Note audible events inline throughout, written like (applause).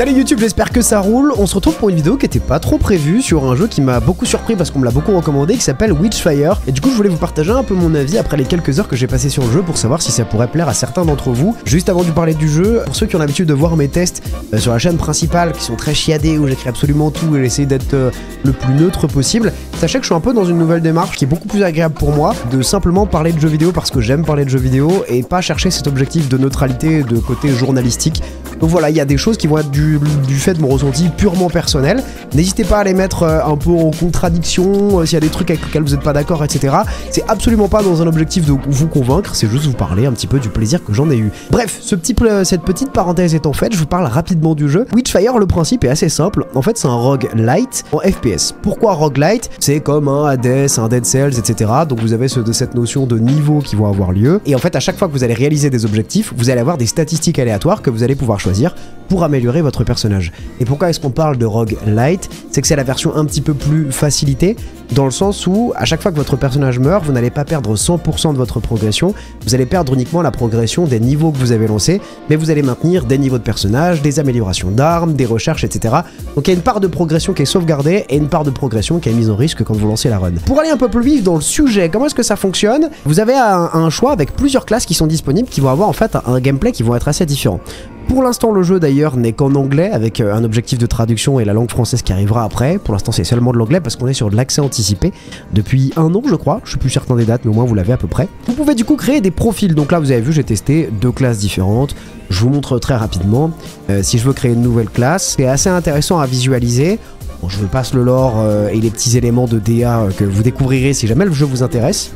Salut YouTube, j'espère que ça roule. On se retrouve pour une vidéo qui était pas trop prévue sur un jeu qui m'a beaucoup surpris parce qu'on me l'a beaucoup recommandé qui s'appelle Witchfire. Et du coup, je voulais vous partager un peu mon avis après les quelques heures que j'ai passées sur le jeu pour savoir si ça pourrait plaire à certains d'entre vous. Juste avant de parler du jeu, pour ceux qui ont l'habitude de voir mes tests euh, sur la chaîne principale qui sont très chiadés où j'écris absolument tout et j'essaie d'être euh, le plus neutre possible, sachez que je suis un peu dans une nouvelle démarche qui est beaucoup plus agréable pour moi de simplement parler de jeux vidéo parce que j'aime parler de jeux vidéo et pas chercher cet objectif de neutralité de côté journalistique. Donc voilà, il y a des choses qui vont être du, fait de mon ressenti purement personnel. N'hésitez pas à les mettre euh, un peu en contradiction, euh, s'il y a des trucs avec lesquels vous n'êtes pas d'accord, etc. C'est absolument pas dans un objectif de vous convaincre, c'est juste vous parler un petit peu du plaisir que j'en ai eu. Bref, cette petite parenthèse étant faite, je vous parle rapidement du jeu. Witchfire, le principe est assez simple. En fait, c'est un rogue light en FPS. Pourquoi rogue light? C'est comme un Hades, un Dead Cells, etc. Donc vous avez cette notion de niveau qui vont avoir lieu. Et en fait, à chaque fois que vous allez réaliser des objectifs, vous allez avoir des statistiques aléatoires que vous allez pouvoir choisir pour améliorer votre personnage. Et pourquoi est-ce qu'on parle de Rogue Light? C'est que c'est la version un petit peu plus facilitée, dans le sens où à chaque fois que votre personnage meurt, vous n'allez pas perdre 100% de votre progression, vous allez perdre uniquement la progression des niveaux que vous avez lancés, mais vous allez maintenir des niveaux de personnage, des améliorations d'armes, des recherches, etc. Donc il y a une part de progression qui est sauvegardée et une part de progression qui est mise en risque quand vous lancez la run. Pour aller un peu plus vif dans le sujet, comment est-ce que ça fonctionne? Vous avez un, choix avec plusieurs classes qui sont disponibles qui vont avoir en fait un gameplay qui vont être assez différents. Pour l'instant, le jeu d'ailleurs n'est qu'en anglais avec euh, un objectif de traduction et la langue française qui arrivera après. Pour l'instant, c'est seulement de l'anglais parce qu'on est sur de l'accès anticipé depuis un an, je crois. Je suis plus certain des dates, mais au moins vous l'avez à peu près. Vous pouvez du coup créer des profils. Donc là, vous avez vu, j'ai testé deux classes différentes. Je vous montre très rapidement. Euh, si je veux créer une nouvelle classe, c'est assez intéressant à visualiser. Bon, je passe le lore euh, et les petits éléments de DA que vous découvrirez si jamais le jeu vous intéresse.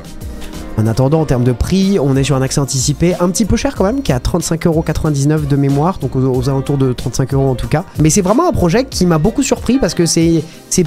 En attendant, en termes de prix, on est sur un accès anticipé un petit peu cher quand même, qui est à 35,99€ de mémoire, donc aux, alentours de 35€ en tout cas. Mais c'est vraiment un projet qui m'a beaucoup surpris parce que c'est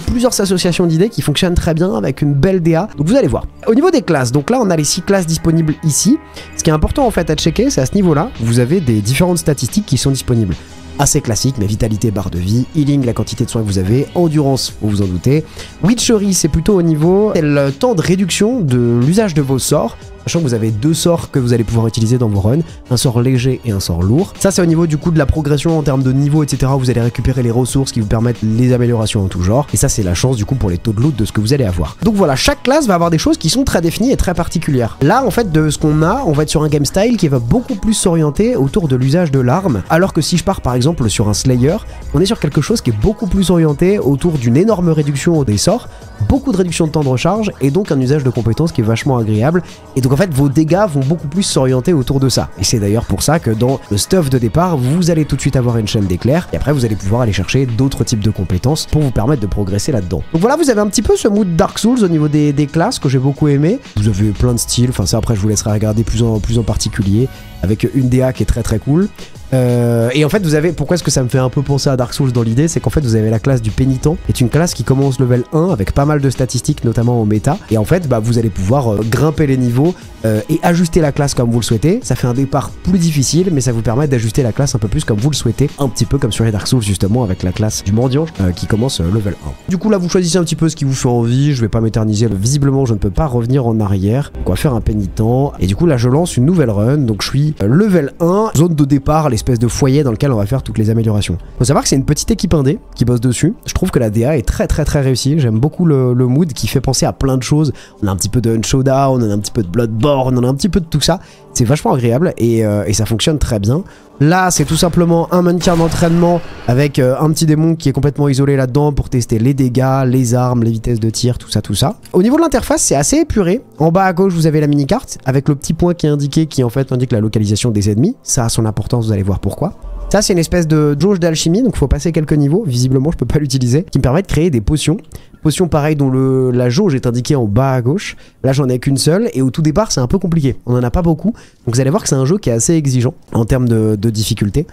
plusieurs associations d'idées qui fonctionnent très bien avec une belle DA. Donc vous allez voir. Au niveau des classes, donc là on a les 6 classes disponibles ici. Ce qui est important en fait à checker, c'est à ce niveau-là, vous avez des différentes statistiques qui sont disponibles assez classique, mais vitalité, barre de vie, healing, la quantité de soins que vous avez, endurance, vous vous en doutez. Witchery, c'est plutôt au niveau le temps de réduction de l'usage de vos sorts sachant que vous avez deux sorts que vous allez pouvoir utiliser dans vos runs, un sort léger et un sort lourd. Ça c'est au niveau du coup de la progression en termes de niveau etc. Vous allez récupérer les ressources qui vous permettent les améliorations en tout genre. Et ça c'est la chance du coup pour les taux de loot de ce que vous allez avoir. Donc voilà, chaque classe va avoir des choses qui sont très définies et très particulières. Là en fait de ce qu'on a, on va être sur un game style qui va beaucoup plus s'orienter autour de l'usage de l'arme. Alors que si je pars par exemple sur un Slayer, on est sur quelque chose qui est beaucoup plus orienté autour d'une énorme réduction des sorts beaucoup de réduction de temps de recharge et donc un usage de compétences qui est vachement agréable. Et donc en fait, vos dégâts vont beaucoup plus s'orienter autour de ça. Et c'est d'ailleurs pour ça que dans le stuff de départ, vous allez tout de suite avoir une chaîne d'éclairs et après vous allez pouvoir aller chercher d'autres types de compétences pour vous permettre de progresser là-dedans. Donc voilà, vous avez un petit peu ce mood Dark Souls au niveau des, classes que j'ai beaucoup aimé. Vous avez plein de styles, enfin ça après je vous laisserai regarder plus en, plus en particulier avec une DA qui est très très cool. Euh, et en fait, vous avez. Pourquoi est-ce que ça me fait un peu penser à Dark Souls dans l'idée C'est qu'en fait, vous avez la classe du pénitent, qui est une classe qui commence level 1 avec pas mal de statistiques, notamment en méta. Et en fait, bah, vous allez pouvoir euh, grimper les niveaux euh, et ajuster la classe comme vous le souhaitez. Ça fait un départ plus difficile, mais ça vous permet d'ajuster la classe un peu plus comme vous le souhaitez. Un petit peu comme sur les Dark Souls, justement, avec la classe du mendiant qui commence level 1. Du coup, là, vous choisissez un petit peu ce qui vous fait envie. Je vais pas m'éterniser. Visiblement, je ne peux pas revenir en arrière. on va faire un pénitent? Et du coup, là, je lance une nouvelle run. Donc, je suis level 1, zone de départ, l'espèce de foyer dans lequel on va faire toutes les améliorations. Faut savoir que c'est une petite équipe indé qui bosse dessus. Je trouve que la DA est très très très réussie. J'aime beaucoup le, mood qui fait penser à plein de choses. On a un petit peu de Showdown, on a un petit peu de Bloodborne, on a un petit peu de tout ça. C'est vachement agréable et, euh, et, ça fonctionne très bien. Là, c'est tout simplement un maintien d'entraînement avec euh, un petit démon qui est complètement isolé là-dedans pour tester les dégâts, les armes, les vitesses de tir, tout ça, tout ça. Au niveau de l'interface, c'est assez épuré. En bas à gauche, vous avez la mini-carte avec le petit point qui est indiqué qui en fait indique la localisation des ennemis. Ça a son importance, vous allez voir pourquoi. Ça, c'est une espèce de jauge d'alchimie, donc il faut passer quelques niveaux. Visiblement, je peux pas l'utiliser. Qui me permet de créer des potions. Potions pareil dont le, la jauge est indiquée en bas à gauche. Là, j'en ai qu'une seule. Et au tout départ, c'est un peu compliqué. On en a pas beaucoup. Donc vous allez voir que c'est un jeu qui est assez exigeant en termes de, difficulté.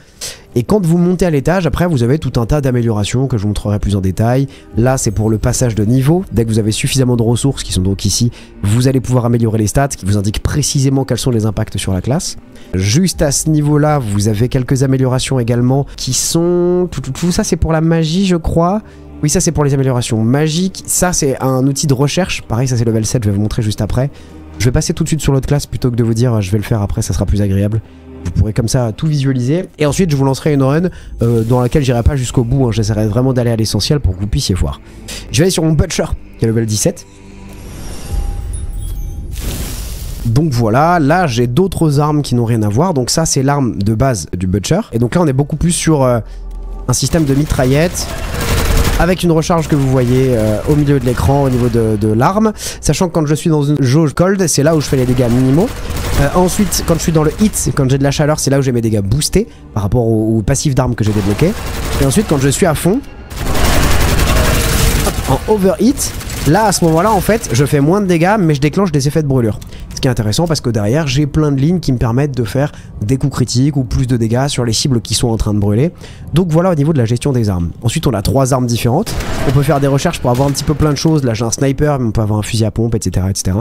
Et quand vous montez à l'étage, après, vous avez tout un tas d'améliorations que je vous montrerai plus en détail. Là, c'est pour le passage de niveau. Dès que vous avez suffisamment de ressources, qui sont donc ici, vous allez pouvoir améliorer les stats, qui vous indiquent précisément quels sont les impacts sur la classe. Juste à ce niveau-là, vous avez quelques améliorations également qui sont... Tout, ça, c'est pour la magie, je crois. Oui, ça, c'est pour les améliorations magiques. Ça, c'est un outil de recherche. Pareil, ça, c'est level 7, je vais vous montrer juste après. Je vais passer tout de suite sur l'autre classe plutôt que de vous dire je vais le faire après, ça sera plus agréable. Vous pourrez comme ça tout visualiser. Et ensuite, je vous lancerai une run euh, dans laquelle j'irai pas jusqu'au bout. Hein. J'essaierai vraiment d'aller à l'essentiel pour que vous puissiez voir. Je vais aller sur mon Butcher, qui est level 17. Donc voilà, là j'ai d'autres armes qui n'ont rien à voir. Donc ça c'est l'arme de base du Butcher. Et donc là on est beaucoup plus sur euh, un système de mitraillette avec une recharge que vous voyez euh, au milieu de l'écran au niveau de, l'arme. Sachant que quand je suis dans une jauge cold, c'est là où je fais les dégâts minimaux. Euh, ensuite, quand je suis dans le hit, quand j'ai de la chaleur, c'est là où j'ai mes dégâts boostés par rapport au, passif d'armes que j'ai débloqué. Et ensuite, quand je suis à fond, en overheat, là à ce moment-là, en fait, je fais moins de dégâts, mais je déclenche des effets de brûlure intéressant parce que derrière j'ai plein de lignes qui me permettent de faire des coups critiques ou plus de dégâts sur les cibles qui sont en train de brûler. Donc voilà au niveau de la gestion des armes. Ensuite on a trois armes différentes. On peut faire des recherches pour avoir un petit peu plein de choses. Là j'ai un sniper, mais on peut avoir un fusil à pompe, etc. etc.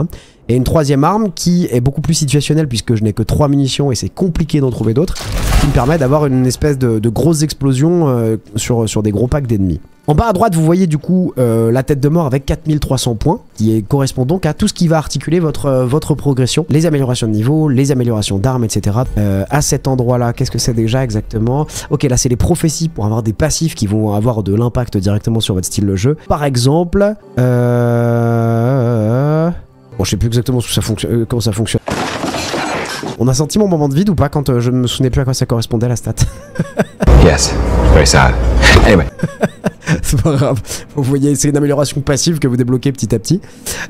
Et une troisième arme qui est beaucoup plus situationnelle puisque je n'ai que trois munitions et c'est compliqué d'en trouver d'autres, qui me permet d'avoir une espèce de, de grosse explosion euh, sur, sur des gros packs d'ennemis. En bas à droite, vous voyez du coup euh, la tête de mort avec 4300 points, qui correspond donc à tout ce qui va articuler votre, euh, progression, les améliorations de niveau, les améliorations d'armes, etc. Euh, à cet endroit-là, qu'est-ce que c'est déjà exactement? Ok, là c'est les prophéties pour avoir des passifs qui vont avoir de l'impact directement sur votre style de jeu. Par exemple, euh... Bon, je sais plus exactement ça comment ça fonctionne. On a senti mon moment de vide ou pas quand je ne me souvenais plus à quoi ça correspondait la stat? (laughs) Yes, very sad. Anyway. (laughs) c'est pas grave. Vous voyez, c'est une amélioration passive que vous débloquez petit à petit.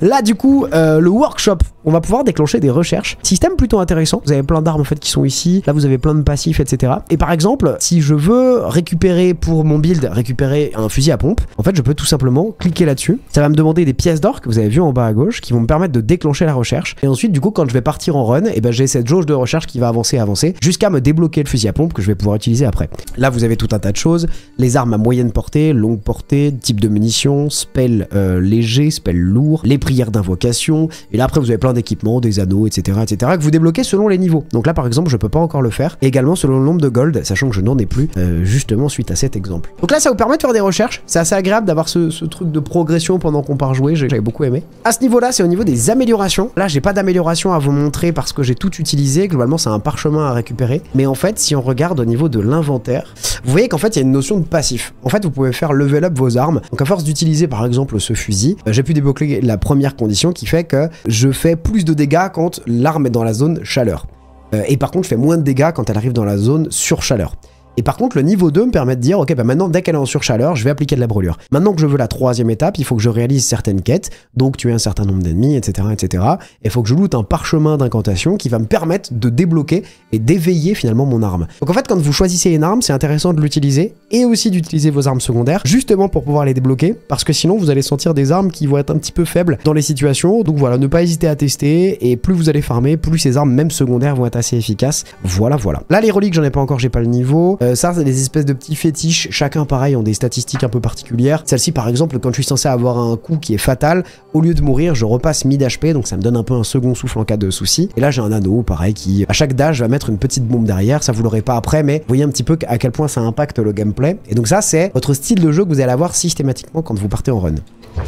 Là, du coup, euh, le workshop, on va pouvoir déclencher des recherches. Système plutôt intéressant. Vous avez plein d'armes en fait qui sont ici. Là, vous avez plein de passifs, etc. Et par exemple, si je veux récupérer pour mon build, récupérer un fusil à pompe, en fait, je peux tout simplement cliquer là-dessus. Ça va me demander des pièces d'or que vous avez vu en bas à gauche qui vont me permettre de déclencher la recherche. Et ensuite, du coup, quand je vais partir en run, eh ben, j'ai cette jauge de recherche qui va avancer, avancer, jusqu'à me débloquer le fusil à pompe que je vais pouvoir utiliser après. Là, vous avez tout un tas de choses. Les armes à moyenne portée, longue portée, type de munitions, spell euh, léger, spell lourd, les prières d'invocation. Et là, après, vous avez plein d'équipements, des anneaux, etc., etc., que vous débloquez selon les niveaux. Donc là, par exemple, je peux pas encore le faire. également selon le nombre de gold, sachant que je n'en ai plus, euh, justement, suite à cet exemple. Donc là, ça vous permet de faire des recherches. C'est assez agréable d'avoir ce, truc de progression pendant qu'on part jouer. J'avais beaucoup aimé. À ce niveau-là, c'est au niveau des améliorations. Là, j'ai pas d'amélioration à vous montrer parce que j'ai tout utilisé. Globalement, c'est un parchemin à récupérer. Mais en fait, si on regarde au niveau de l'inventaire, vous voyez qu'en fait, il y a une notion de passif. En fait, vous pouvez faire level up vos armes. Donc à force d'utiliser par exemple ce fusil, euh, j'ai pu débloquer la première condition qui fait que je fais plus de dégâts quand l'arme est dans la zone chaleur. Euh, et par contre, je fais moins de dégâts quand elle arrive dans la zone sur chaleur. Et par contre, le niveau 2 me permet de dire, ok, bah maintenant, dès qu'elle est en surchaleur, je vais appliquer de la brûlure. Maintenant que je veux la troisième étape, il faut que je réalise certaines quêtes, donc tuer un certain nombre d'ennemis, etc., etc. Et il faut que je loot un parchemin d'incantation qui va me permettre de débloquer et d'éveiller finalement mon arme. Donc en fait, quand vous choisissez une arme, c'est intéressant de l'utiliser et aussi d'utiliser vos armes secondaires, justement pour pouvoir les débloquer, parce que sinon vous allez sentir des armes qui vont être un petit peu faibles dans les situations. Donc voilà, ne pas hésiter à tester, et plus vous allez farmer, plus ces armes, même secondaires, vont être assez efficaces. Voilà, voilà. Là, les reliques, j'en ai pas encore, j'ai pas le niveau. Euh, ça, c'est des espèces de petits fétiches. Chacun, pareil, ont des statistiques un peu particulières. Celle-ci, par exemple, quand je suis censé avoir un coup qui est fatal, au lieu de mourir, je repasse mid HP, donc ça me donne un peu un second souffle en cas de souci. Et là, j'ai un anneau, pareil, qui, à chaque dash, va mettre une petite bombe derrière. Ça, vous l'aurez pas après, mais voyez un petit peu à quel point ça impacte le gameplay. Et donc ça, c'est votre style de jeu que vous allez avoir systématiquement quand vous partez en run.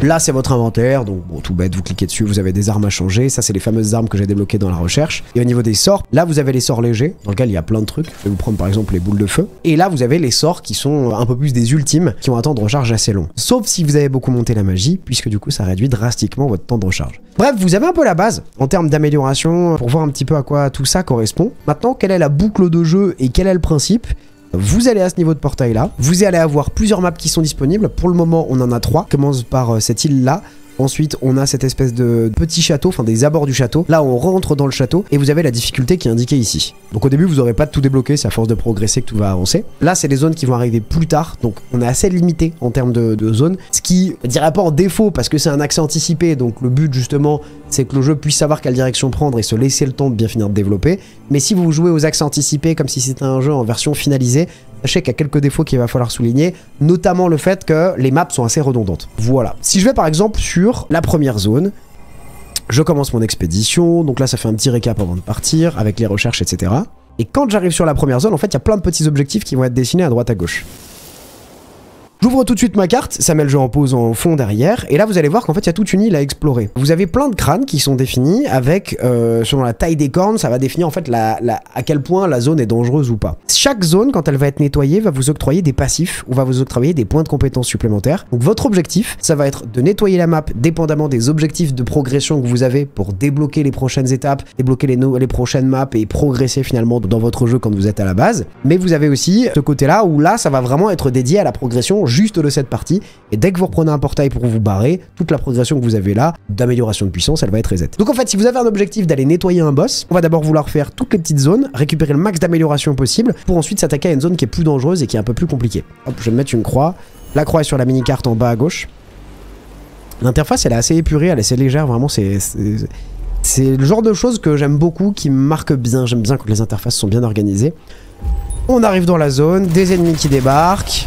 Là, c'est votre inventaire, donc tout bête, vous cliquez dessus, vous avez des armes à changer. Ça, c'est les fameuses armes que j'ai débloquées dans la recherche. Et au niveau des sorts, là, vous avez les sorts légers, dans lesquels il y a plein de trucs. Je vais vous prendre par exemple les boules de feu. Et là, vous avez les sorts qui sont un peu plus des ultimes, qui ont un temps de recharge assez long. Sauf si vous avez beaucoup monté la magie, puisque du coup, ça réduit drastiquement votre temps de recharge. Bref, vous avez un peu la base en termes d'amélioration pour voir un petit peu à quoi tout ça correspond. Maintenant, quelle est la boucle de jeu et quel est le principe? Vous allez à ce niveau de portail là, vous allez avoir plusieurs maps qui sont disponibles. Pour le moment, on en a trois. commence par euh, cette île là. Ensuite, on a cette espèce de petit château, enfin des abords du château. Là, on rentre dans le château et vous avez la difficulté qui est indiquée ici. Donc au début, vous n'aurez pas tout débloqué, c'est à force de progresser que tout va avancer. Là, c'est les zones qui vont arriver plus tard, donc on est assez limité en termes de, zones. Ce qui, ne dirais pas en défaut parce que c'est un accès anticipé, donc le but justement, c'est que le jeu puisse savoir quelle direction prendre et se laisser le temps de bien finir de développer. Mais si vous jouez aux accès anticipés comme si c'était un jeu en version finalisée, Sachez qu'il y a quelques défauts qu'il va falloir souligner, notamment le fait que les maps sont assez redondantes. Voilà. Si je vais par exemple sur la première zone, je commence mon expédition, donc là ça fait un petit récap avant de partir, avec les recherches, etc. Et quand j'arrive sur la première zone, en fait, il y a plein de petits objectifs qui vont être dessinés à droite à gauche. J'ouvre tout de suite ma carte, ça met le jeu en pause en fond derrière, et là vous allez voir qu'en fait il y a toute une île à explorer. Vous avez plein de crânes qui sont définis avec, euh, selon la taille des cornes, ça va définir en fait la, la- à quel point la zone est dangereuse ou pas. Chaque zone, quand elle va être nettoyée, va vous octroyer des passifs ou va vous octroyer des points de compétences supplémentaires. Donc votre objectif, ça va être de nettoyer la map dépendamment des objectifs de progression que vous avez pour débloquer les prochaines étapes, débloquer les, les prochaines maps et progresser finalement dans votre jeu quand vous êtes à la base. Mais vous avez aussi ce côté-là où là, ça va vraiment être dédié à la progression juste de cette partie. Et dès que vous reprenez un portail pour vous barrer, toute la progression que vous avez là d'amélioration de puissance, elle va être reset. Donc en fait, si vous avez un objectif d'aller nettoyer un boss, on va d'abord vouloir faire toutes les petites zones, récupérer le max d'amélioration possible pour ensuite s'attaquer à une zone qui est plus dangereuse et qui est un peu plus compliquée. Hop, je vais me mettre une croix. La croix est sur la mini-carte en bas à gauche. L'interface, elle est assez épurée, elle est assez légère, vraiment, c'est... c'est- C'est le genre de choses que j'aime beaucoup, qui me marque bien. J'aime bien quand les interfaces sont bien organisées. On arrive dans la zone, des ennemis qui débarquent.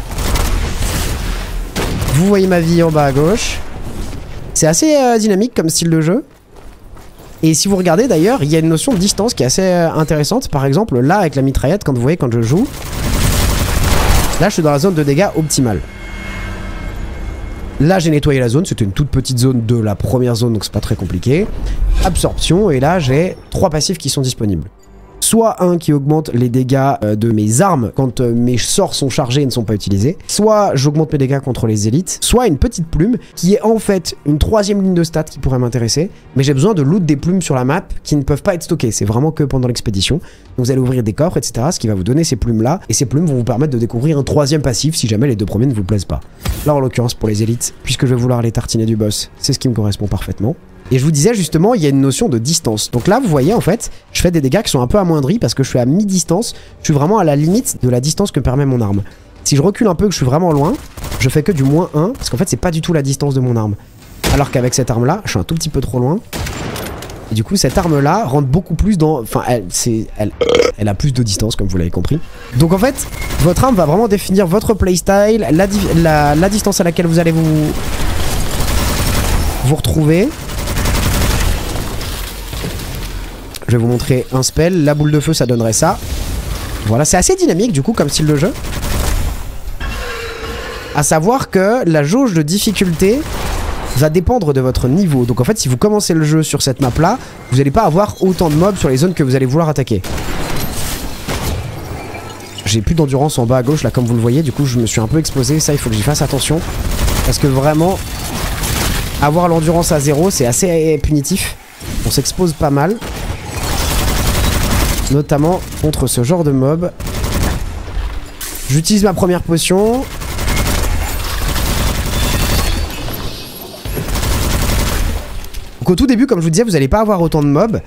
Vous voyez ma vie en bas à gauche. C'est assez euh, dynamique comme style de jeu. Et si vous regardez d'ailleurs, il y a une notion de distance qui est assez euh, intéressante. Par exemple, là avec la mitraillette, quand vous voyez quand je joue, là je suis dans la zone de dégâts optimale. Là j'ai nettoyé la zone, c'était une toute petite zone de la première zone, donc c'est pas très compliqué. Absorption, et là j'ai trois passifs qui sont disponibles. Soit un qui augmente les dégâts euh, de mes armes quand euh, mes sorts sont chargés et ne sont pas utilisés. Soit j'augmente mes dégâts contre les élites. Soit une petite plume qui est en fait une troisième ligne de stats qui pourrait m'intéresser. Mais j'ai besoin de loot des plumes sur la map qui ne peuvent pas être stockées. C'est vraiment que pendant l'expédition. Donc vous allez ouvrir des coffres, etc. Ce qui va vous donner ces plumes là. Et ces plumes vont vous permettre de découvrir un troisième passif si jamais les deux premiers ne vous plaisent pas. Là en l'occurrence pour les élites, puisque je vais vouloir les tartiner du boss, c'est ce qui me correspond parfaitement. Et je vous disais justement, il y a une notion de distance. Donc là, vous voyez, en fait, je fais des dégâts qui sont un peu amoindris parce que je suis à mi-distance. Je suis vraiment à la limite de la distance que permet mon arme. Si je recule un peu, que je suis vraiment loin, je fais que du moins 1 parce qu'en fait, c'est pas du tout la distance de mon arme. Alors qu'avec cette arme-là, je suis un tout petit peu trop loin. Et du coup, cette arme-là rentre beaucoup plus dans. Enfin, elle, elle, elle a plus de distance, comme vous l'avez compris. Donc en fait, votre arme va vraiment définir votre playstyle, la, la distance à laquelle vous allez vous vous retrouver. Je vais vous montrer un spell. La boule de feu, ça donnerait ça. Voilà, c'est assez dynamique du coup comme style de jeu. À savoir que la jauge de difficulté va dépendre de votre niveau. Donc en fait, si vous commencez le jeu sur cette map là, vous n'allez pas avoir autant de mobs sur les zones que vous allez vouloir attaquer. J'ai plus d'endurance en bas à gauche là comme vous le voyez, du coup je me suis un peu exposé, ça il faut que j'y fasse attention. Parce que vraiment, avoir l'endurance à zéro c'est assez punitif. On s'expose pas mal. Notamment contre ce genre de mob. J'utilise ma première potion. Donc au tout début, comme je vous disais, vous n'allez pas avoir autant de mobs.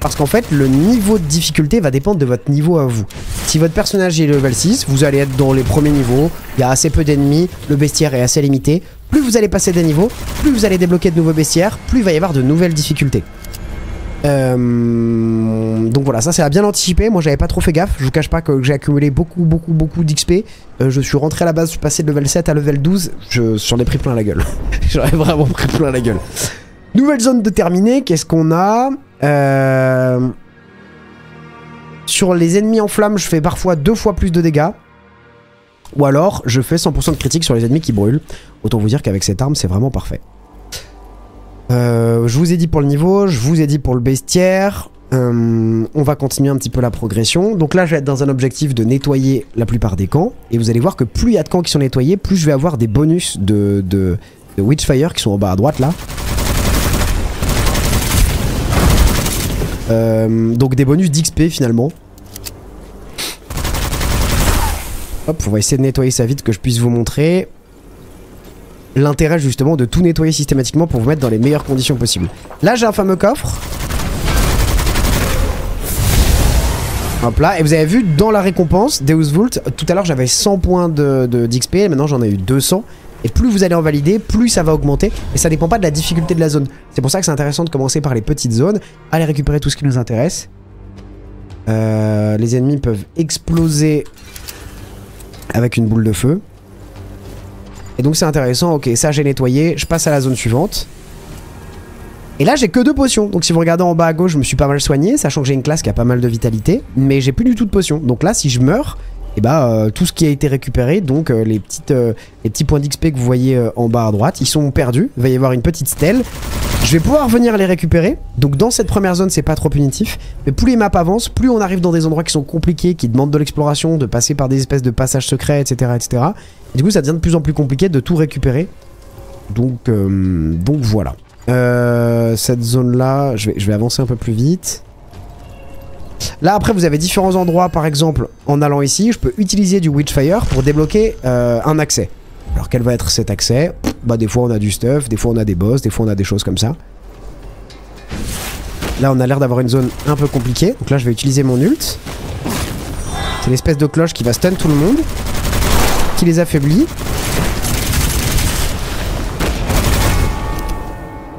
Parce qu'en fait, le niveau de difficulté va dépendre de votre niveau à vous. Si votre personnage est level 6, vous allez être dans les premiers niveaux. Il y a assez peu d'ennemis, le bestiaire est assez limité. Plus vous allez passer des niveaux, plus vous allez débloquer de nouveaux bestiaires, plus il va y avoir de nouvelles difficultés. Euh, donc voilà, ça c'est à bien anticiper. Moi j'avais pas trop fait gaffe. Je vous cache pas que j'ai accumulé beaucoup, beaucoup, beaucoup d'XP. Euh, je suis rentré à la base, je suis passé de level 7 à level 12. Je j'en ai pris plein la gueule. (laughs) j'en ai vraiment pris plein la gueule. Nouvelle zone de terminée. Qu'est-ce qu'on a Euh, Sur les ennemis en flamme, je fais parfois deux fois plus de dégâts. Ou alors, je fais 100% de critique sur les ennemis qui brûlent. Autant vous dire qu'avec cette arme, c'est vraiment parfait. Euh, je vous ai dit pour le niveau, je vous ai dit pour le bestiaire. Euh, on va continuer un petit peu la progression. Donc là, je vais être dans un objectif de nettoyer la plupart des camps. Et vous allez voir que plus il y a de camps qui sont nettoyés, plus je vais avoir des bonus de, de, Witchfire qui sont en bas à droite là. Euh, donc des bonus d'XP finalement. Hop, on va essayer de nettoyer ça vite que je puisse vous montrer l'intérêt justement de tout nettoyer systématiquement pour vous mettre dans les meilleures conditions possibles. Là j'ai un fameux coffre. Hop là, et vous avez vu dans la récompense Deus Vult, tout à l'heure j'avais 100 points de, de- d'XP, maintenant j'en ai eu 200. Et plus vous allez en valider, plus ça va augmenter. Et ça dépend pas de la difficulté de la zone. C'est pour ça que c'est intéressant de commencer par les petites zones, aller récupérer tout ce qui nous intéresse. Euh, les ennemis peuvent exploser avec une boule de feu. Et donc c'est intéressant, ok, ça j'ai nettoyé, je passe à la zone suivante. Et là j'ai que deux potions, donc si vous regardez en bas à gauche, je me suis pas mal soigné, sachant que j'ai une classe qui a pas mal de vitalité, mais j'ai plus du tout de potions. Donc là, si je meurs, et bah euh, tout ce qui a été récupéré, donc euh, les, euh, les petits points d'XP que vous voyez en bas à droite, ils sont perdus. Il va y avoir une petite stèle. Je vais pouvoir venir les récupérer. Donc dans cette première zone, c'est pas trop punitif. Mais plus les maps avancent, plus on arrive dans des endroits qui sont compliqués, qui demandent de l'exploration, de passer par des espèces de passages secrets, etc. etc. Et du coup, ça devient de plus en plus compliqué de tout récupérer. Donc, donc voilà. cette zone-là, je vais, je vais avancer un peu plus vite. Là après vous avez différents endroits par exemple en allant ici je peux utiliser du Witchfire pour débloquer euh, un accès. Alors quel va être cet accès? Bah des fois on a du stuff, des fois on a des boss, des fois on a des choses comme ça. Là on a l'air d'avoir une zone un peu compliquée donc là je vais utiliser mon ult. C'est l'espèce de cloche qui va stun tout le monde, qui les affaiblit.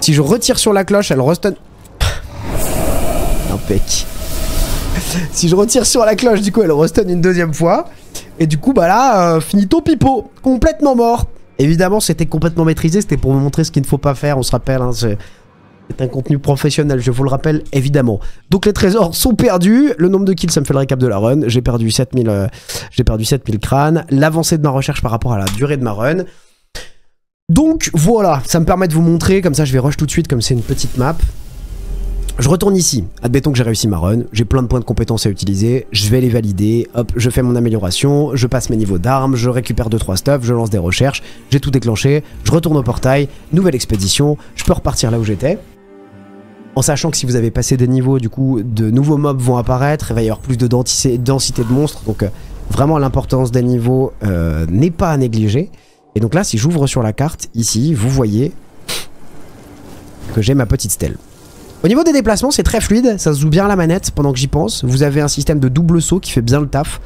Si je retire sur la cloche elle restun... Impec (laughs) si je retire sur la cloche, du coup, elle restun une deuxième fois. Et du coup, bah là, euh, finito pipo. Complètement mort. Évidemment, c'était complètement maîtrisé. C'était pour me montrer ce qu'il ne faut pas faire. On se rappelle, hein, c'est un contenu professionnel, je vous le rappelle, évidemment. Donc les trésors sont perdus. Le nombre de kills, ça me fait le récap de la run. J'ai perdu 7000 euh, j'ai perdu 7000 crânes. L'avancée de ma recherche par rapport à la durée de ma run. Donc voilà, ça me permet de vous montrer, comme ça je vais rush tout de suite comme c'est une petite map. Je retourne ici, admettons que j'ai réussi ma run, j'ai plein de points de compétences à utiliser, je vais les valider, hop, je fais mon amélioration, je passe mes niveaux d'armes, je récupère 2-3 stuff, je lance des recherches, j'ai tout déclenché, je retourne au portail, nouvelle expédition, je peux repartir là où j'étais. En sachant que si vous avez passé des niveaux, du coup, de nouveaux mobs vont apparaître, il va y avoir plus de densité de monstres, donc euh, vraiment l'importance des niveaux euh, n'est pas à négliger. Et donc là, si j'ouvre sur la carte, ici, vous voyez que j'ai ma petite stèle. Au niveau des déplacements, c'est très fluide, ça se joue bien la manette pendant que j'y pense. Vous avez un système de double saut qui fait bien le taf.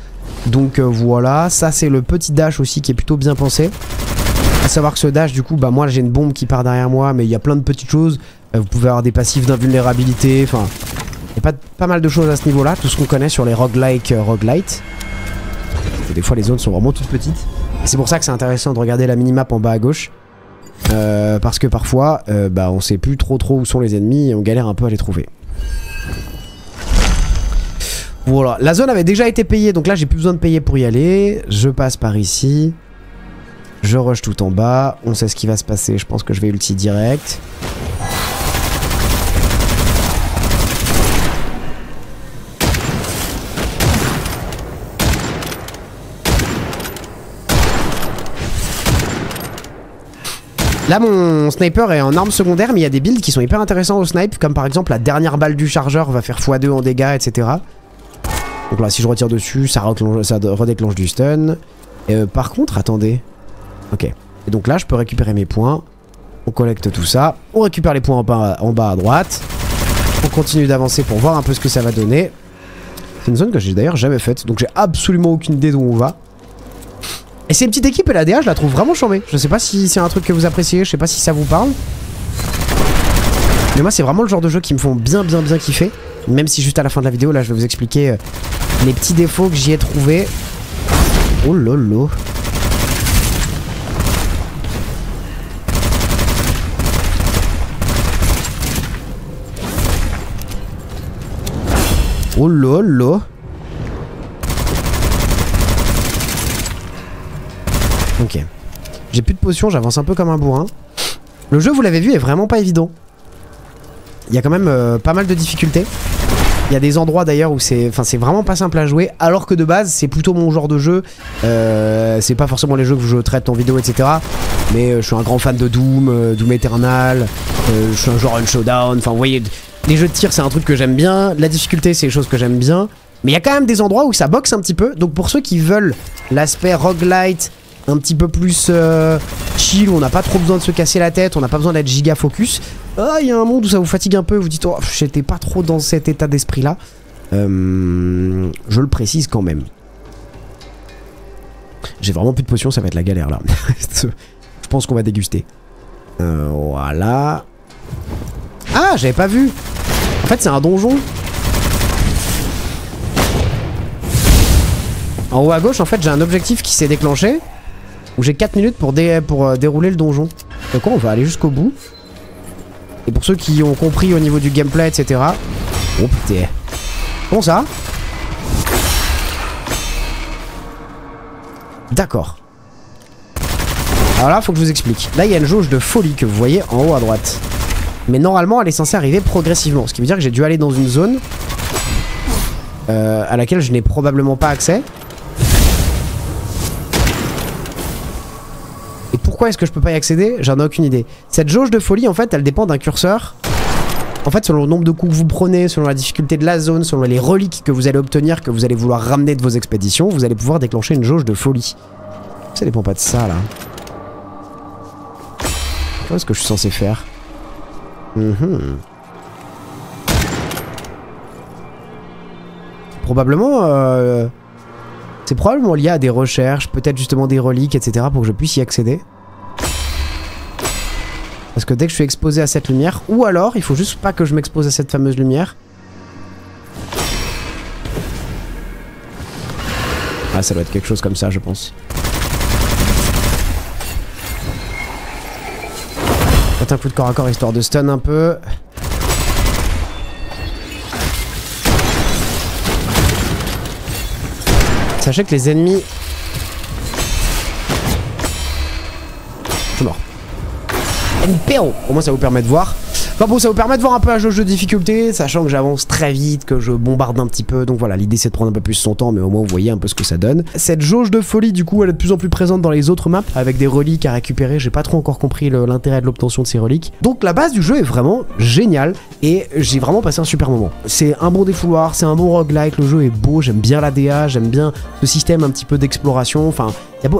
Donc euh, voilà, ça c'est le petit dash aussi qui est plutôt bien pensé. A savoir que ce dash, du coup, bah moi j'ai une bombe qui part derrière moi, mais il y a plein de petites choses. Euh, vous pouvez avoir des passifs d'invulnérabilité, enfin... Il y a pas, mal de choses à ce niveau-là, tout ce qu'on connaît sur les roguelike, euh, roguelite. Des fois les zones sont vraiment toutes petites. C'est pour ça que c'est intéressant de regarder la minimap en bas à gauche. Euh, parce que parfois, euh, bah, on sait plus trop trop où sont les ennemis et on galère un peu à les trouver. Voilà, la zone avait déjà été payée, donc là j'ai plus besoin de payer pour y aller. Je passe par ici. Je rush tout en bas. On sait ce qui va se passer, je pense que je vais ulti direct. Là, mon sniper est en arme secondaire, mais il y a des builds qui sont hyper intéressants au snipe, comme par exemple la dernière balle du chargeur va faire x2 en dégâts, etc. Donc là, si je retire dessus, ça, redéclenche du stun. Euh, par contre, attendez. Ok. Et donc là, je peux récupérer mes points. On collecte tout ça. On récupère les points en bas à droite. On continue d'avancer pour voir un peu ce que ça va donner. C'est une zone que j'ai d'ailleurs jamais faite, donc j'ai absolument aucune idée d'où on va. Et c'est une petite équipe et la DA je la trouve vraiment chambée. Je sais pas si c'est un truc que vous appréciez, je sais pas si ça vous parle. Mais moi c'est vraiment le genre de jeu qui me font bien bien bien kiffer. Même si juste à la fin de la vidéo là je vais vous expliquer euh, les petits défauts que j'y ai trouvés. Oh lolo. Oh lolo. Ok. J'ai plus de potions, j'avance un peu comme un bourrin. Le jeu, vous l'avez vu, est vraiment pas évident. Il y a quand même euh, pas mal de difficultés. Il y a des endroits d'ailleurs où c'est vraiment pas simple à jouer, alors que de base, c'est plutôt mon genre de jeu. Euh, c'est pas forcément les jeux que je traite en vidéo, etc. Mais euh, je suis un grand fan de Doom, Doom Eternal, je suis un joueur un showdown. Enfin, vous voyez, les jeux de tir, c'est un truc que j'aime bien. La difficulté, c'est des choses que j'aime bien. Mais il y a quand même des endroits où ça boxe un petit peu. Donc pour ceux qui veulent l'aspect roguelite, un petit peu plus euh, chill, où on n'a pas trop besoin de se casser la tête, on n'a pas besoin d'être giga focus. Ah, il y a un monde où ça vous fatigue un peu, vous dites, oh, j'étais pas trop dans cet état d'esprit là. Euh, je le précise quand même. J'ai vraiment plus de potions, ça va être la galère là. (laughs) je pense qu'on va déguster. Euh, voilà. Ah, j'avais pas vu. En fait, c'est un donjon. En haut à gauche, en fait, j'ai un objectif qui s'est déclenché où j'ai 4 minutes pour, euh, dérouler le donjon. Donc on va aller jusqu'au bout. Et pour ceux qui ont compris au niveau du gameplay, etc. Oh putain. Bon ça D'accord. Alors là, faut que je vous explique. Là, il y a une jauge de folie que vous voyez en haut à droite. Mais normalement, elle est censée arriver progressivement. Ce qui veut dire que j'ai dû aller dans une zone euh, à laquelle je n'ai probablement pas accès. Pourquoi est-ce que je peux pas y accéder J'en ai aucune idée. Cette jauge de folie, en fait, elle dépend d'un curseur. En fait, selon le nombre de coups que vous prenez, selon la difficulté de la zone, selon les reliques que vous allez obtenir, que vous allez vouloir ramener de vos expéditions, vous allez pouvoir déclencher une jauge de folie. Ça dépend pas de ça, là. Qu'est-ce que je suis censé faire? Mhm. Probablement... Euh, c'est probablement lié à des recherches, peut-être justement des reliques, etc. pour que je puisse y accéder. Parce que dès que je suis exposé à cette lumière, ou alors, il faut juste pas que je m'expose à cette fameuse lumière. Ah, ça doit être quelque chose comme ça, je pense. un coup de corps à corps histoire de stun un peu. Sachez que les ennemis... Au moins ça vous permet de voir. Enfin bon, ça vous permet de voir un peu la jauge de difficulté, sachant que j'avance très vite, que je bombarde un petit peu. Donc voilà, l'idée c'est de prendre un peu plus son temps, mais au moins vous voyez un peu ce que ça donne. Cette jauge de folie, du coup, elle est de plus en plus présente dans les autres maps, avec des reliques à récupérer. J'ai pas trop encore compris l'intérêt de l'obtention de ces reliques. Donc la base du jeu est vraiment géniale, et j'ai vraiment passé un super moment. C'est un bon défouloir, c'est un bon roguelike, le jeu est beau, j'aime bien la DA, j'aime bien ce système un petit peu d'exploration. Enfin,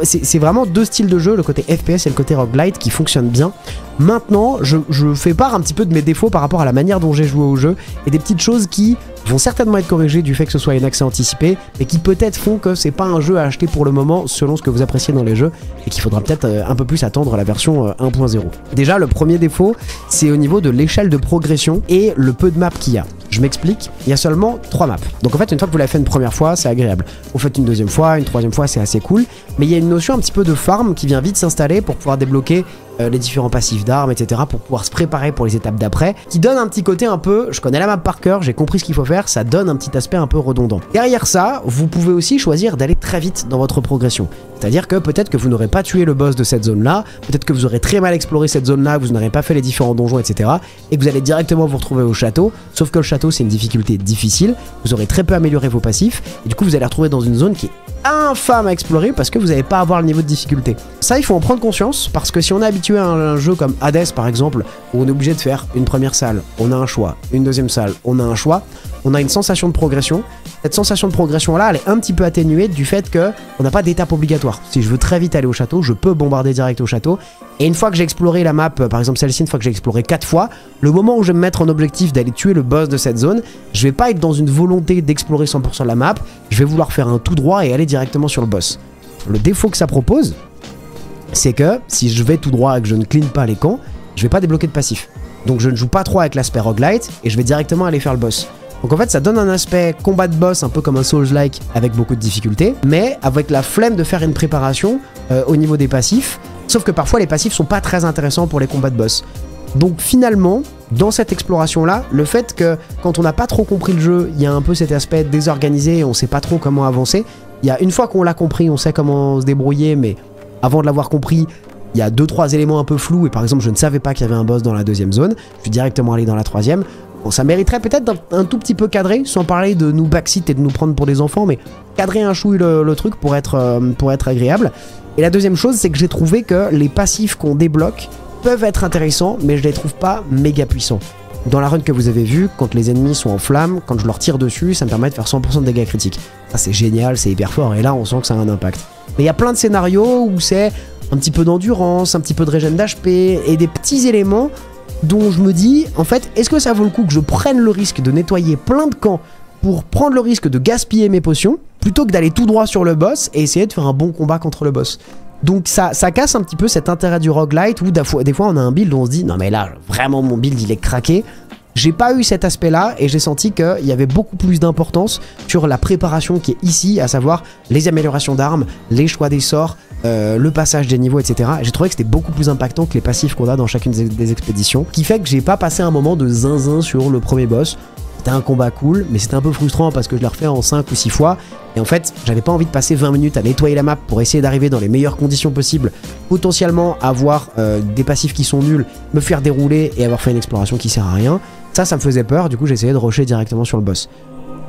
c'est vraiment deux styles de jeu, le côté FPS et le côté roguelite qui fonctionnent bien. Maintenant, je, je, fais part un petit peu de mes défauts par rapport à la manière dont j'ai joué au jeu et des petites choses qui vont certainement être corrigées du fait que ce soit un accès anticipé et qui peut-être font que c'est pas un jeu à acheter pour le moment selon ce que vous appréciez dans les jeux et qu'il faudra peut-être euh, un peu plus attendre la version 1.0. Euh, Déjà, le premier défaut, c'est au niveau de l'échelle de progression et le peu de maps qu'il y a. Je m'explique, il y a seulement 3 maps. Donc en fait, une fois que vous l'avez fait une première fois, c'est agréable. Vous faites une deuxième fois, une troisième fois, c'est assez cool. Mais il y a une notion un petit peu de farm qui vient vite s'installer pour pouvoir débloquer euh, les différents passifs d'armes, etc. pour pouvoir se préparer pour les étapes d'après, qui donne un petit côté un peu, je connais la map par cœur, j'ai compris ce qu'il faut faire, ça donne un petit aspect un peu redondant. Derrière ça, vous pouvez aussi choisir d'aller très vite dans votre progression. C'est-à-dire que peut-être que vous n'aurez pas tué le boss de cette zone-là, peut-être que vous aurez très mal exploré cette zone-là, vous n'aurez pas fait les différents donjons, etc. Et que vous allez directement vous retrouver au château, sauf que le château c'est une difficulté difficile, vous aurez très peu amélioré vos passifs, et du coup vous allez retrouver dans une zone qui est infâme à explorer parce que vous n'allez pas avoir le niveau de difficulté. Ça, il faut en prendre conscience parce que si on est habitué un, jeu comme Hades par exemple, où on est obligé de faire une première salle, on a un choix, une deuxième salle, on a un choix, on a une sensation de progression. Cette sensation de progression là, elle est un petit peu atténuée du fait que on n'a pas d'étape obligatoire. Si je veux très vite aller au château, je peux bombarder direct au château. Et une fois que j'ai exploré la map, par exemple celle-ci, une fois que j'ai exploré 4 fois, le moment où je vais me mettre en objectif d'aller tuer le boss de cette zone, je vais pas être dans une volonté d'explorer 100% la map, je vais vouloir faire un tout droit et aller directement sur le boss. Le défaut que ça propose, c'est que si je vais tout droit et que je ne clean pas les camps, je vais pas débloquer de passif. Donc je ne joue pas trop avec l'aspect roguelite et je vais directement aller faire le boss. Donc en fait ça donne un aspect combat de boss un peu comme un Souls-like avec beaucoup de difficultés, mais avec la flemme de faire une préparation euh, au niveau des passifs, sauf que parfois les passifs sont pas très intéressants pour les combats de boss. Donc finalement, dans cette exploration-là, le fait que quand on n'a pas trop compris le jeu, il y a un peu cet aspect désorganisé et on sait pas trop comment avancer, il y a une fois qu'on l'a compris, on sait comment se débrouiller, mais avant de l'avoir compris, il y a deux trois éléments un peu flous et par exemple je ne savais pas qu'il y avait un boss dans la deuxième zone, je suis directement allé dans la troisième. Bon, ça mériterait peut-être un tout petit peu cadré, sans parler de nous backseat et de nous prendre pour des enfants, mais cadrer un chouille le, truc pour être, euh, pour être agréable. Et la deuxième chose, c'est que j'ai trouvé que les passifs qu'on débloque peuvent être intéressants, mais je les trouve pas méga puissants. Dans la run que vous avez vue, quand les ennemis sont en flammes, quand je leur tire dessus, ça me permet de faire 100% de dégâts critiques. Ça c'est génial, c'est hyper fort, et là on sent que ça a un impact. Mais il y a plein de scénarios où c'est un petit peu d'endurance, un petit peu de régène d'HP, et des petits éléments dont je me dis, en fait, est-ce que ça vaut le coup que je prenne le risque de nettoyer plein de camps pour prendre le risque de gaspiller mes potions, plutôt que d'aller tout droit sur le boss et essayer de faire un bon combat contre le boss? Donc ça, ça casse un petit peu cet intérêt du roguelite où des fois, on a un build où on se dit non mais là vraiment mon build il est craqué. J'ai pas eu cet aspect là et j'ai senti qu'il y avait beaucoup plus d'importance sur la préparation qui est ici, à savoir les améliorations d'armes, les choix des sorts, euh, le passage des niveaux, etc. J'ai trouvé que c'était beaucoup plus impactant que les passifs qu'on a dans chacune des expéditions, qui fait que j'ai pas passé un moment de zinzin sur le premier boss. C'était un combat cool, mais c'était un peu frustrant parce que je l'ai refait en 5 ou 6 fois. Et en fait, j'avais pas envie de passer 20 minutes à nettoyer la map pour essayer d'arriver dans les meilleures conditions possibles, potentiellement avoir euh, des passifs qui sont nuls, me faire dérouler et avoir fait une exploration qui sert à rien. Ça, ça me faisait peur, du coup essayé de rusher directement sur le boss.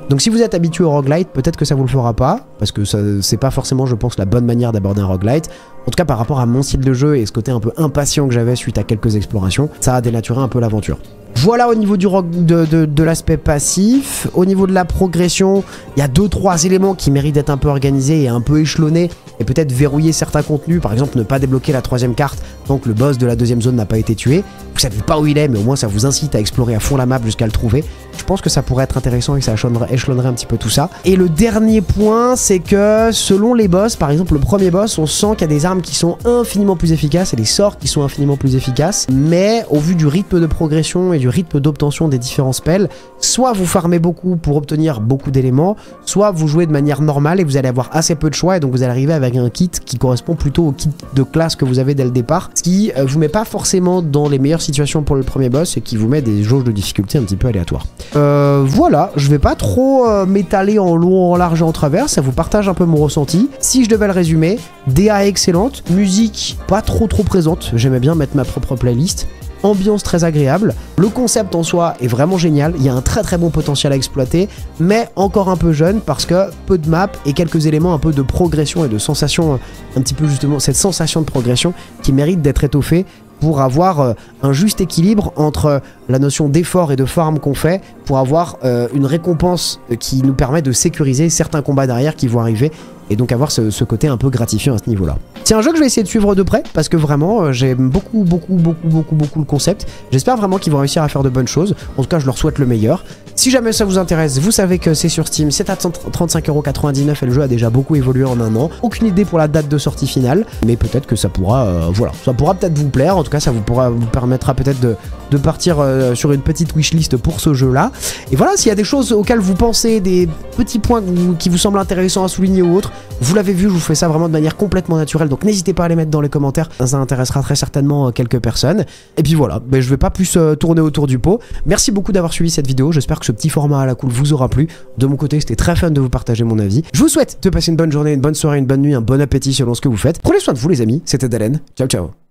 Donc si vous êtes habitué au roguelite, peut-être que ça vous le fera pas, parce que c'est pas forcément, je pense, la bonne manière d'aborder un roguelite. En tout cas, par rapport à mon style de jeu et ce côté un peu impatient que j'avais suite à quelques explorations, ça a dénaturé un peu l'aventure. Voilà au niveau du rock de, de, l'aspect passif. Au niveau de la progression, il y a 2-3 éléments qui méritent d'être un peu organisés et un peu échelonnés et peut-être verrouiller certains contenus. Par exemple, ne pas débloquer la troisième carte que le boss de la deuxième zone n'a pas été tué. Vous savez pas où il est, mais au moins ça vous incite à explorer à fond la map jusqu'à le trouver. Je pense que ça pourrait être intéressant et ça échelonnerait un petit peu tout ça. Et le dernier point, c'est que selon les boss, par exemple le premier boss, on sent qu'il y a des armes qui sont infiniment plus efficaces et des sorts qui sont infiniment plus efficaces. Mais au vu du rythme de progression et du rythme d'obtention des différents spells, soit vous farmez beaucoup pour obtenir beaucoup d'éléments, soit vous jouez de manière normale et vous allez avoir assez peu de choix et donc vous allez arriver avec un kit qui correspond plutôt au kit de classe que vous avez dès le départ, qui euh, vous met pas forcément dans les meilleures situations pour le premier boss et qui vous met des jauges de difficulté un petit peu aléatoires. Euh, voilà, je vais pas trop euh, m'étaler en long, en large et en travers, ça vous partage un peu mon ressenti. Si je devais le résumer, DA excellente, musique pas trop trop présente, j'aimais bien mettre ma propre playlist, ambiance très agréable. Le concept en soi est vraiment génial, il y a un très très bon potentiel à exploiter, mais encore un peu jeune parce que peu de maps et quelques éléments un peu de progression et de sensation, un petit peu justement cette sensation de progression qui mérite d'être étoffée pour avoir euh, un juste équilibre entre la notion d'effort et de farm qu'on fait pour avoir euh, une récompense qui nous permet de sécuriser certains combats derrière qui vont arriver et donc avoir ce, côté un peu gratifiant à ce niveau-là. C'est un jeu que je vais essayer de suivre de près parce que vraiment euh, j'aime beaucoup beaucoup beaucoup beaucoup beaucoup le concept. J'espère vraiment qu'ils vont réussir à faire de bonnes choses. En tout cas, je leur souhaite le meilleur. Si jamais ça vous intéresse, vous savez que c'est sur Steam, c'est à 35,99€ et le jeu a déjà beaucoup évolué en un an. Aucune idée pour la date de sortie finale, mais peut-être que ça pourra, euh, voilà, ça pourra peut-être vous plaire. En tout cas, ça vous pourra vous permettra peut-être de, partir euh, sur une petite wishlist pour ce jeu-là. Et voilà, s'il y a des choses auxquelles vous pensez, des petits points qui vous semblent intéressants à souligner ou autres, vous l'avez vu, je vous fais ça vraiment de manière complètement naturelle, donc n'hésitez pas à les mettre dans les commentaires, ça intéressera très certainement euh, quelques personnes. Et puis voilà, ben, je vais pas plus tourner autour du pot. Merci beaucoup d'avoir suivi cette vidéo, j'espère que ce petit format à la cool vous aura plu. De mon côté, c'était très fun de vous partager mon avis. Je vous souhaite de passer une bonne journée, une bonne soirée, une bonne nuit, un bon appétit selon ce que vous faites. Prenez soin de vous les amis, c'était Dalen. Ciao ciao